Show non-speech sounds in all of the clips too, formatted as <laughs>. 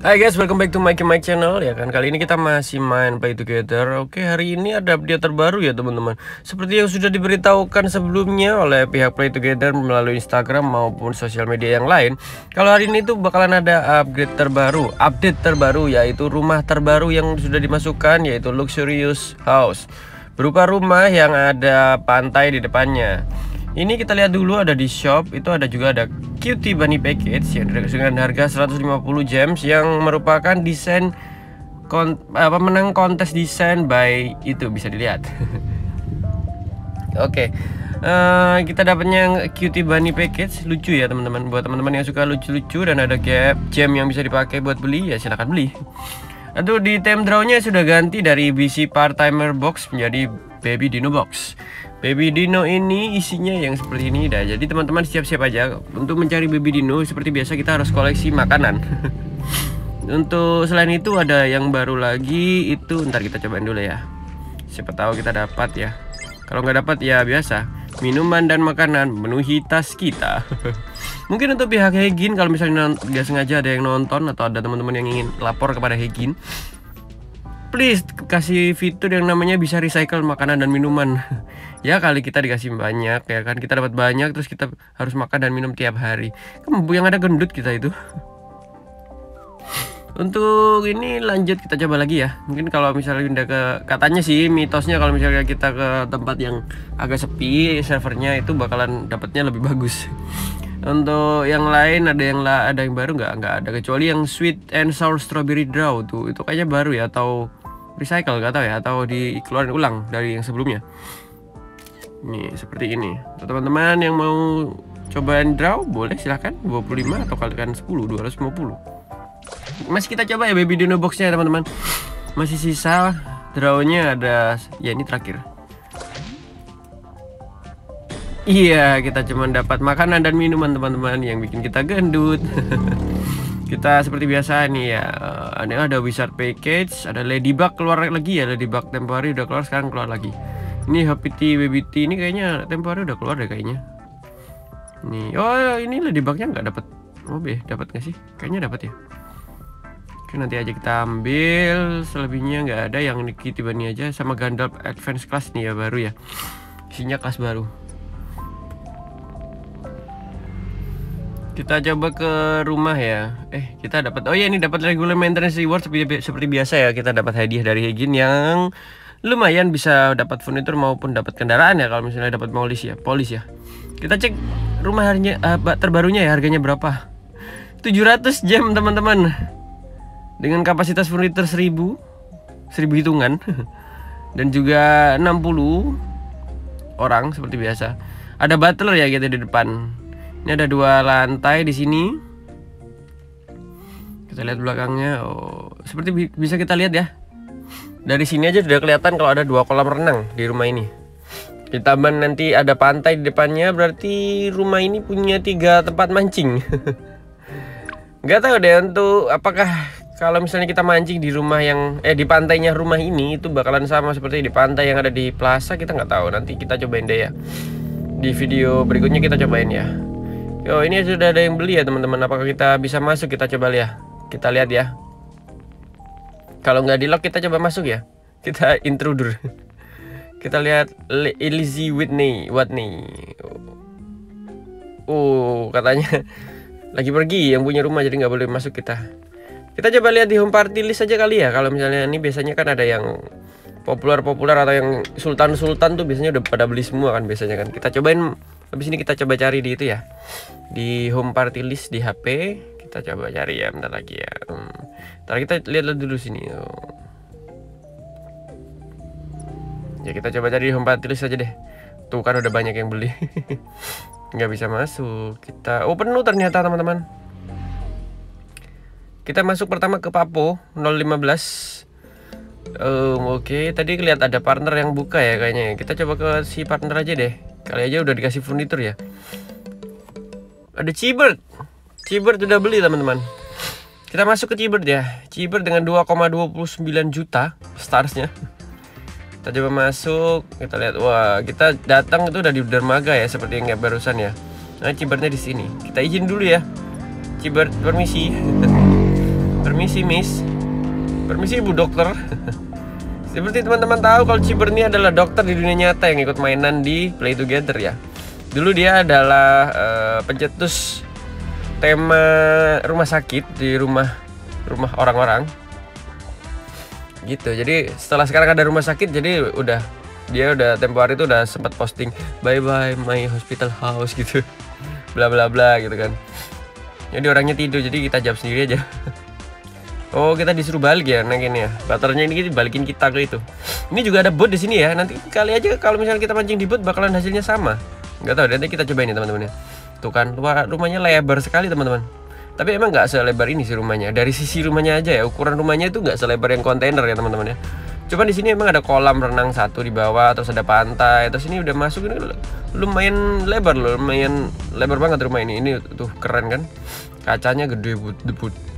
Hai guys, welcome back to Mikey Mike Channel. Ya kan Kali ini kita masih main Play Together. Oke, hari ini ada update terbaru ya teman-teman. Seperti yang sudah diberitahukan sebelumnya oleh pihak Play Together melalui Instagram maupun sosial media yang lain Kalau hari ini tuh bakalan ada update terbaru Update terbaru yaitu rumah terbaru yang sudah dimasukkan yaitu Luxurious House. Berupa rumah yang ada pantai di depannya ini kita lihat dulu ada di shop itu ada juga ada cutie bunny package yang dengan harga 150 gems yang merupakan desain kon, apa menang kontes desain by itu bisa dilihat. <laughs> Oke. Okay. Uh, eh, kita dapatnya cutie bunny package lucu ya teman-teman buat teman-teman yang suka lucu-lucu dan ada gem yang bisa dipakai buat beli ya silahkan beli Aduh di time drawnya sudah ganti dari BC part timer box menjadi baby dino box Baby Dino ini isinya yang seperti ini dah. Jadi teman-teman siap-siap aja untuk mencari Baby Dino seperti biasa kita harus koleksi makanan. <laughs> untuk selain itu ada yang baru lagi itu ntar kita cobain dulu ya. Siapa tahu kita dapat ya. Kalau nggak dapat ya biasa. Minuman dan makanan memenuhi tas kita. <laughs> Mungkin untuk pihak Hegin kalau misalnya nggak sengaja ada yang nonton atau ada teman-teman yang ingin lapor kepada Hegin, please kasih fitur yang namanya bisa recycle makanan dan minuman. <laughs> Ya kali kita dikasih banyak ya kan? Kita dapat banyak terus kita harus makan dan minum tiap hari. Kan yang ada gendut kita itu. <laughs> Untuk ini lanjut kita coba lagi ya. Mungkin kalau misalnya pindah ke katanya sih mitosnya kalau misalnya kita ke tempat yang agak sepi servernya itu bakalan dapatnya lebih <laughs> bagus untuk yang lain ada yang lah ada yang baru nggak? Nggak ada kecuali yang sweet and sour strawberry draw tuh. Itu kayaknya baru ya atau recycle gak tahu ya atau dikeluarin ulang dari yang sebelumnya. Ini seperti ini. Teman-teman yang mau cobain draw boleh silahkan. 25 atau kalikan 10 250 masih kita coba ya baby dino boxnya teman-teman. Masih sisa drawnya ada ya ini terakhir Iya, kita cuma dapat makanan dan minuman teman-teman yang bikin kita gendut. <laughs> kita seperti biasa nih ya ini ada wizard package ada ladybug keluar lagi ya ladybug temporary udah keluar sekarang keluar lagi. Ini HPT BBT ini kayaknya temporary udah keluar deh kayaknya. Nih oh ini ladybugnya nggak dapat oh be dapat nggak sih? Kayaknya dapat ya. Oke nanti aja kita ambil. Selebihnya nggak ada yang tiba nih aja sama Gandalf Advance Class nih ya baru ya. Isinya kelas baru Kita coba ke rumah ya. Eh, kita dapat Oh ya ini dapat regular maintenance reward seperti seperti biasa ya. Kita dapat hadiah dari Hegin yang lumayan bisa dapat furnitur maupun dapat kendaraan ya kalau misalnya dapat polis ya, polis ya. Kita cek rumah harinya uh, terbarunya ya harganya berapa? 700 jam teman-teman. Dengan kapasitas furnitur 1000 1000 hitungan <laughs> dan juga 60 orang seperti biasa. Ada butler ya kita di depan ini ada dua lantai di sini. Kita lihat belakangnya. Oh, seperti bisa kita lihat ya. Dari sini aja sudah kelihatan kalau ada dua kolam renang di rumah ini. Ditambah nanti ada pantai di depannya, berarti rumah ini punya tiga tempat mancing. <laughs> Gak tahu deh untuk apakah kalau misalnya kita mancing di rumah yang eh di pantainya rumah ini itu bakalan sama seperti di pantai yang ada di plaza kita nggak tahu nanti kita cobain deh ya di video berikutnya kita cobain ya Yo ini sudah ada yang beli ya teman-teman. Apakah kita bisa masuk? Kita coba lihat. Kita lihat ya. Kalau nggak di lock kita coba masuk ya. Kita intruder. <laughs> Kita lihat Lizzie Whitney Whitney. Oh katanya <laughs> Lagi pergi yang punya rumah jadi nggak boleh masuk kita. Kita coba lihat di home party list aja kali ya. Kalau misalnya ini biasanya kan ada yang populer-populer atau yang sultan-sultan tuh biasanya udah pada beli semua kan biasanya kan. Kita cobain habis ini kita coba cari di itu ya. Di home party list di HP kita coba cari ya bentar lagi ya. Hmm. Ntar kita lihat dulu sini. Ya kita coba cari di home party list aja deh. Tuh kan udah banyak yang beli. <laughs> Nggak bisa masuk. Kita oh penuh ternyata teman-teman. Kita masuk pertama ke Papo 015 Um, Oke, okay. tadi lihat ada partner yang buka ya kayaknya. Kita coba ke si partner aja deh. Kali aja udah dikasih furnitur ya. Ada Cibert. Cibert udah beli teman-teman. Kita masuk ke Cibert ya. Cibert dengan 2,29 juta starsnya. Kita coba masuk, kita lihat. Wah, kita datang itu udah di dermaga ya seperti yang barusan ya. Nah, cibernya di sini. Kita izin dulu ya. Ciber, permisi. <laughs> permisi, Miss. Permisi, Bu Dokter. <laughs> Seperti teman-teman tahu kalau Ciber ini adalah dokter di dunia nyata yang ikut mainan di Play Together ya. Dulu dia adalah uh, pencetus tema rumah sakit di rumah rumah orang-orang. Gitu. Jadi setelah sekarang ada rumah sakit jadi udah dia udah tempo hari itu udah sempat posting bye bye my hospital house gitu. Bla bla bla gitu kan. Jadi orangnya tidur jadi kita jawab sendiri aja. <laughs> Oh kita disuruh balik ya naikin ya. Butternya ini balikin kita ke itu. Ini juga ada bot di sini ya. Nanti kali aja kalau misalnya kita mancing di bot bakalan hasilnya sama. Gak tahu nanti kita coba ini teman-teman ya. Tuh kan rumahnya lebar sekali teman-teman. Tapi emang nggak selebar ini sih rumahnya. Dari sisi rumahnya aja ya Ukuran rumahnya itu nggak selebar yang kontainer ya teman-teman ya. Cuma di sini emang ada kolam renang satu di bawah Terus ada pantai. Terus ini udah masuk ini lumayan lebar loh Lumayan lebar banget rumah ini. Ini tuh keren kan? Kacanya gede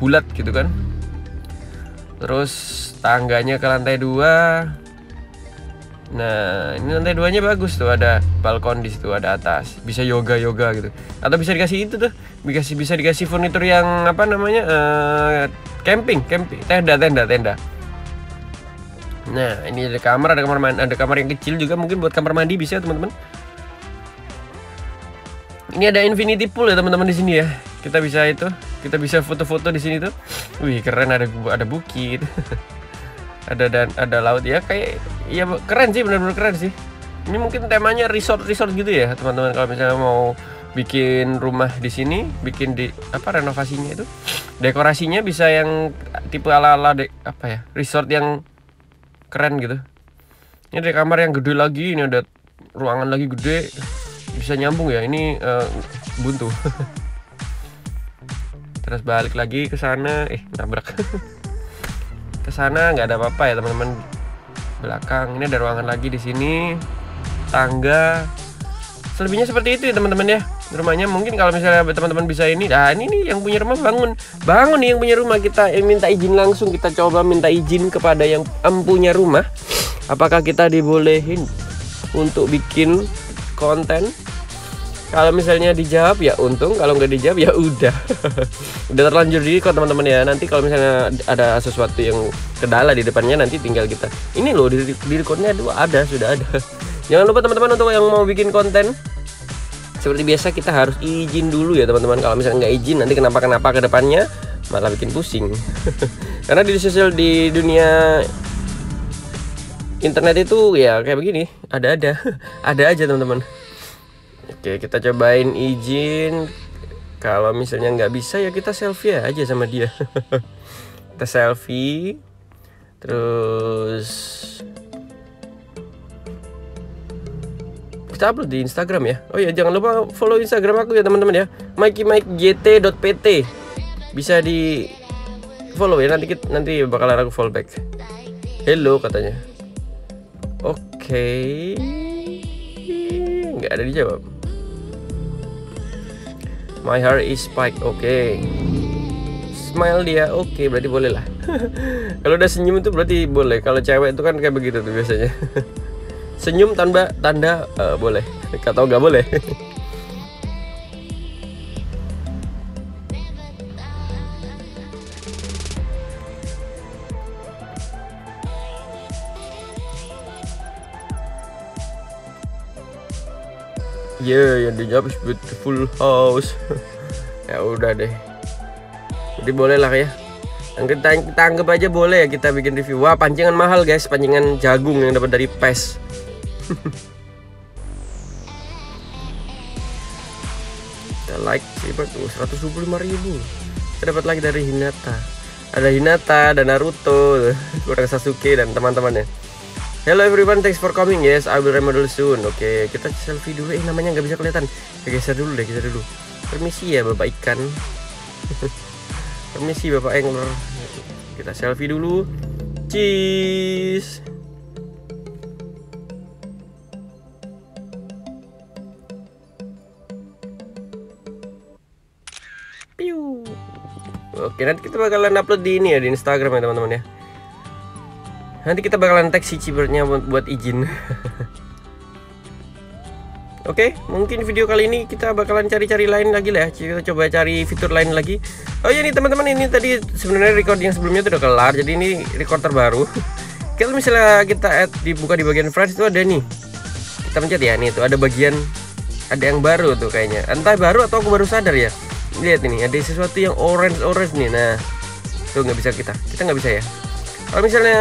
bulat gitu kan terus tangganya ke lantai dua. Nah ini lantai duanya bagus tuh ada balkon di situ ada atas. Bisa yoga yoga gitu. Atau bisa dikasih itu tuh dikasih bisa dikasih furnitur yang apa namanya uh, camping camping tenda tenda tenda. Nah ini ada kamar ada kamar mandi ada kamar yang kecil juga mungkin buat kamar mandi bisa teman-teman. Ini ada infinity pool ya teman-teman di sini ya kita bisa itu kita bisa foto-foto di sini tuh. Wih keren ada ada bukit. <laughs> Ada dan ada laut. Ya kayak ya keren sih benar-benar keren sih. Ini mungkin temanya resort resort gitu ya teman-teman. Kalau misalnya mau bikin rumah di sini bikin di apa renovasinya itu. Dekorasinya bisa yang tipe ala ala de, apa ya resort yang keren gitu. Ini ada kamar yang gede lagi ini ada ruangan lagi gede. Bisa nyambung ya ini uh, buntu <laughs> terus balik lagi ke sana. Eh nabrak. <laughs> Ke sana nggak ada apa-apa ya teman-teman. Belakang. Ini ada ruangan lagi di sini. Tangga. Selebihnya seperti itu ya teman-teman ya. Rumahnya mungkin kalau misalnya teman-teman bisa ini. Nah ini nih yang punya rumah. Bangun. Bangun nih yang punya rumah. Kita eh, minta izin langsung. Kita coba minta izin kepada yang empunya rumah. Apakah kita dibolehin untuk bikin konten kalau misalnya dijawab ya untung. Kalau nggak dijawab ya udah. <laughs> Udah terlanjur diri kok teman-teman ya. Nanti kalau misalnya ada sesuatu yang kendala di depannya nanti tinggal kita. Ini loh di, di recordnya itu ada sudah ada. <laughs> Jangan lupa teman-teman untuk yang mau bikin konten. Seperti biasa kita harus izin dulu ya teman-teman. Kalau misalnya nggak izin nanti kenapa kenapa ke depannya malah bikin pusing. <laughs> Karena di sosial di dunia internet itu ya kayak begini. Ada ada ada aja teman-teman Oke kita cobain izin. Kalau misalnya nggak bisa ya kita selfie aja sama dia. <laughs> Kita selfie. Terus Kita upload di Instagram ya. Oh ya jangan lupa follow Instagram aku ya teman-teman ya. Mikey.mikey.jt.pt Bisa di follow ya nanti kita, nanti bakalan aku follow back. Hello katanya. Oke. Okay. nggak ada dijawab My heart is spike. Oke. Okay. Smile dia. Oke, okay, berarti boleh lah. <laughs> Kalau udah senyum itu berarti boleh. Kalau cewek itu kan kayak begitu tuh biasanya. <laughs> senyum tanpa tanda uh, boleh. Kata nggak boleh. <laughs> yeah, yang dijawab is beautiful house. <laughs> Ya udah deh. Jadi boleh lah ya. Kita, kita anggap aja boleh ya kita bikin review. Wah pancingan mahal guys. Pancingan jagung yang dapat dari pes. <laughs> Kita like sih tuh 125 ribu. Kita dapat lagi dari Hinata. Ada Hinata dan Naruto <laughs> kurang Sasuke dan teman-temannya Hello everyone, thanks for coming. Yes, I will remodel soon. Oke, okay, kita selfie dulu. Eh, namanya nggak bisa kelihatan. Geser dulu deh, geser dulu. Permisi ya, Bapak ikan. <laughs> Permisi, Bapak angler. Kita selfie dulu. Cheese. Oke, nanti kita bakalan upload di ini ya di Instagram ya, teman-teman ya. Nanti kita bakalan tag si cibernya buat, buat izin. <laughs> Oke, mungkin video kali ini kita bakalan cari-cari lain lagi lah. ya. Kita coba cari fitur lain lagi. Oh iya nih teman-teman, ini tadi sebenarnya record yang sebelumnya itu udah kelar. Jadi ini record terbaru. <laughs> Kalau misalnya kita add dibuka di bagian friends itu ada nih. Kita pencet ya, nih tuh ada bagian ada yang baru tuh kayaknya. Entah baru atau aku baru sadar ya. Lihat ini, ada sesuatu yang orange orange nih. Nah, tuh nggak bisa kita. Kita nggak bisa ya. Kalau misalnya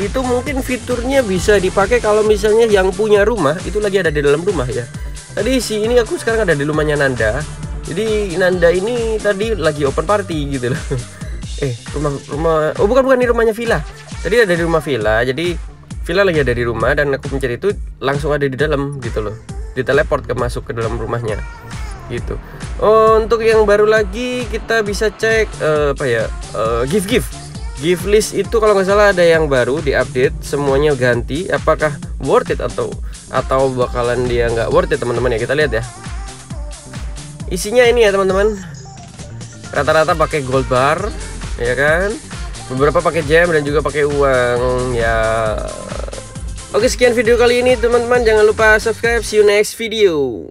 itu mungkin fiturnya bisa dipakai kalau misalnya yang punya rumah itu lagi ada di dalam rumah ya. Tadi si ini aku sekarang ada di rumahnya Nanda. Jadi Nanda ini tadi lagi open party gitu loh. <laughs> Eh, rumah rumah oh bukan bukan di rumahnya Villa tadi ada di rumah Villa jadi Villa lagi ada di rumah dan aku mencari itu langsung ada di dalam gitu loh diteleport ke masuk ke dalam rumahnya gitu oh, untuk yang baru lagi kita bisa cek uh, apa ya uh, gift gift gift list itu kalau nggak salah ada yang baru di update semuanya ganti. Apakah worth it atau atau bakalan dia nggak worth it teman-teman? Ya kita lihat ya. Isinya ini ya teman-teman. Rata-rata pakai gold bar ya kan? Beberapa pakai jam dan juga pakai uang ya. Oke sekian video kali ini teman-teman. Jangan lupa subscribe. See you next video.